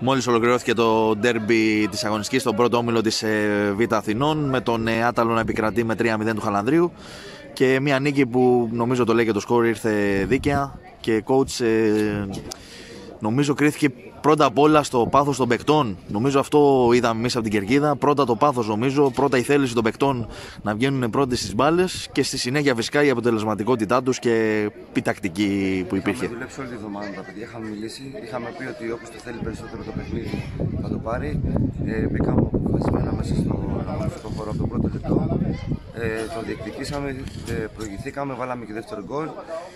Μόλις ολοκληρώθηκε το ντέρμπι της αγωνιστικής στον πρώτο όμιλο της ε, Β' Αθηνών με τον ε, Άταλο να επικρατεί με 3-0 του Χαλανδρίου. Και μια νίκη που νομίζω το λέει και το σκόρ ήρθε δίκαια. Και coach ε, νομίζω κρίθηκε πρώτα απ' όλα στο πάθος των παικτών. Νομίζω αυτό είδαμε εμεί από την κερκίδα. Πρώτα το πάθος, νομίζω. Πρώτα η θέληση των παικτών να βγαίνουν πρώτοι στις μπάλες και στη συνέχεια φυσικά η αποτελεσματικότητά τους και η τακτική που υπήρχε. Είχαμε δουλέψει όλη τη βδομάδα τα παιδιά, είχαμε μιλήσει. Είχαμε πει ότι όποιο το θέλει περισσότερο το παιχνίδι θα το πάρει. Ε, μπήκαμε αποφασισμένα μέσα στο, στο χώρο από το πρώτο λεπτό. Ε, το διεκδικήσαμε, ε, προηγηθήκαμε, βάλαμε και δεύτερο γκολ.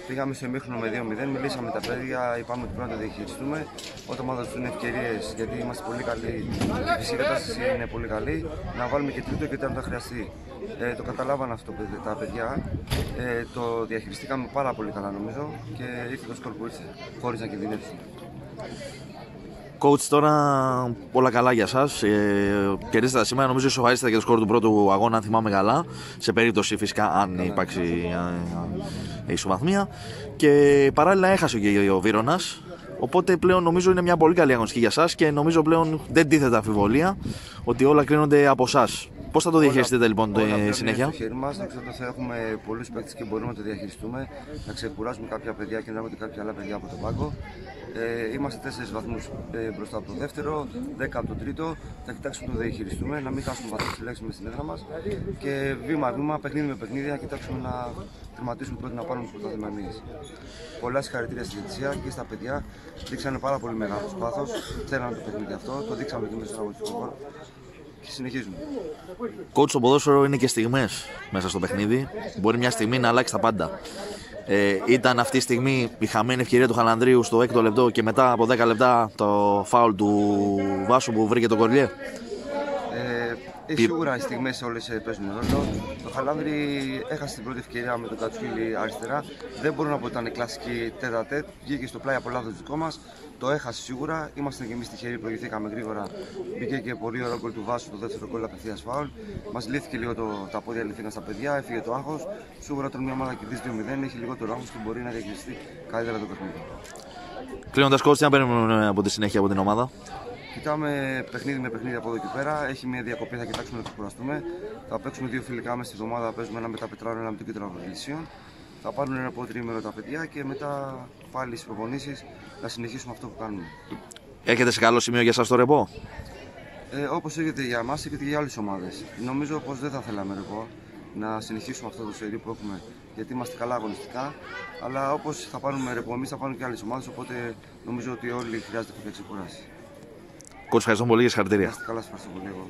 Πήγαμε στο ημίχρονο με 2-0, μιλήσαμε με τα παιδιά, είπαμε ότι πρέπει να το διαχειριστούμε. Όταν μας δώσουν ευκαιρίες, γιατί είμαστε πολύ καλοί, η φυσική κατάσταση είναι πολύ καλή, να βάλουμε και τρίτο και τέταρτο θα χρειαστεί. Ε, το καταλάβαν αυτό τα παιδιά. Ε, το διαχειριστήκαμε πάρα πολύ καλά νομίζω και ήρθε το σκορ που ήρθε, χωρίς να κινδυνεύσουμε. Coach, τώρα όλα καλά για εσά. Ε, κερδίσατε σήμερα. Νομίζω ισοφαρίσατε και το σκορ του πρώτου αγώνα, αν θυμάμαι καλά. Σε περίπτωση φυσικά αν υπάρξει ε, ισοβαθμία. Και παράλληλα έχασε και ο Βίρονας. Οπότε πλέον νομίζω είναι μια πολύ καλή αγωνιστική για εσά και νομίζω πλέον δεν τίθεται αμφιβολία ότι όλα κρίνονται από εσά. Πώς θα το διαχειριστείτε λοιπόν τη συνέχεια; Στο χέρι μας, θα έχουμε πολλούς παίκτες και μπορούμε να το διαχειριστούμε, να ξεκουράσουμε κάποια παιδιά και να έρχονται κάποια άλλα παιδιά από τον πάγκο. Ε, είμαστε 4 βαθμούς ε, μπροστά από το δεύτερο, 10 από το τρίτο. Θα κοιτάξουμε να το διαχειριστούμε, να μην χάσουμε βαθμού με στην έδρα μας και βήμα-βήμα, παιχνίδι με παιχνίδι, να κοιτάξουμε να τερματίσουμε πρώτα να πάρουμε τι πρωταθλημανίε. Πολλά συγχαρητήρια στη διετησία και στα παιδιά. Δείξανε πάρα πολύ μεγάλο πάθο. Θέλανε το παιχνίδι αυτό, το δείξαμε και μέσα στο αγωνιστικό χώρο και συνεχίζουμε. Κότσο στο ποδόσφαιρο είναι και στιγμές μέσα στο παιχνίδι. Μπορεί μια στιγμή να αλλάξει τα πάντα. Ε, ήταν αυτή τη στιγμή η χαμένη ευκαιρία του Χαλανδρίου στο 6ο λεπτό και μετά από 10 λεπτά το φάουλ του Βάσου που βρήκε το κοριέ. Ε, σίγουρα οι στιγμές όλες παίζουν ρόλο. Το Χαλάνδρη έχασε την πρώτη ευκαιρία με τον Κατσουίλη αριστερά. Δεν μπορώ να πω ότι ήταν κλασική τέτα τέτ. Βγήκε στο πλάι από λάθος δικό μας. Το έχασε σίγουρα. Είμαστε και εμείς τυχεροί, προηγηθήκαμε γρήγορα. Μπήκε και πολύ ωραίο γκολ του Βάσου, το δεύτερο γκολ απευθείας φάουλ. Μας λύθηκε λίγο το, τα πόδια, λυθήκαν στα παιδιά, έφυγε το άγχος. Σίγουρα όταν μια ομάδα κερδίζει 2-0 έχει λιγότερο άγχος και μπορεί να διαχειριστεί καλύτερα το παιχνίδι. Κλείνοντας κόρτ, τι να περιμένουμε από τη συνέχεια από την ομάδα; Κοιτάμε παιχνίδι με παιχνίδι από εδώ και πέρα. Έχει μια διακοπή, θα κοιτάξουμε να ξεκουραστούμε. Θα παίξουμε δύο φιλικά μέσα στη εβδομάδα. Παίζουμε ένα με τα Πετράρων, ένα με την Κέντρο Θα πάρουν ένα από τρίμηνο τα παιδιά και μετά πάλι στις προπονήσεις να συνεχίσουμε αυτό που κάνουμε. Έρχεται σε καλό σημείο για εσά το ρεπό; Ε, Όπως έρχεται για εμάς, έρχεται και για άλλες ομάδες. Νομίζω πως δεν θα θέλαμε ρεπό να συνεχίσουμε αυτό το σερί που έχουμε γιατί είμαστε καλά αγωνιστικά. Αλλά όπως θα πάρουμε ρεπό εμείς, θα πάρουν και άλλες ομάδες. Οπότε νομίζω ότι όλοι χρειάζεται κάποια ξεκουράση. Κότσο, ευχαριστώ πολύ για συγχαρητήρια. Καλά, ευχαριστώ πολύ εγώ.